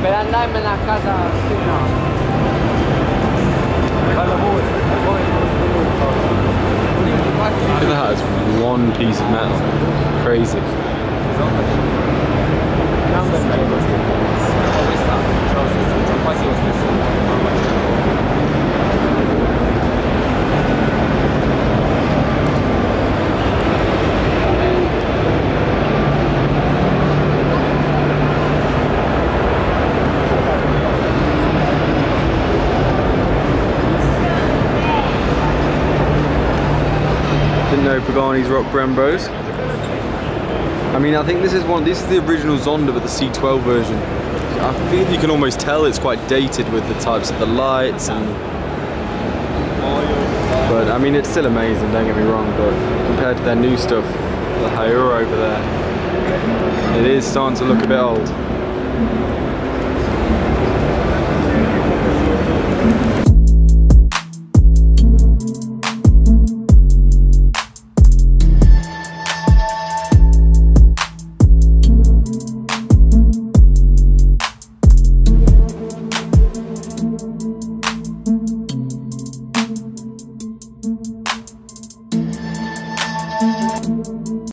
per andarmene a casa sì no Look at that, it's one piece of metal. Crazy. Pagani's Rock Brembos. I mean, I think this is one. This is the original Zonda, but the C12 version. I feel you can almost tell it's quite dated with the types of the lights and. But I mean, it's still amazing. Don't get me wrong, but compared to their new stuff, the Huayra over there, it is starting to look a bit old.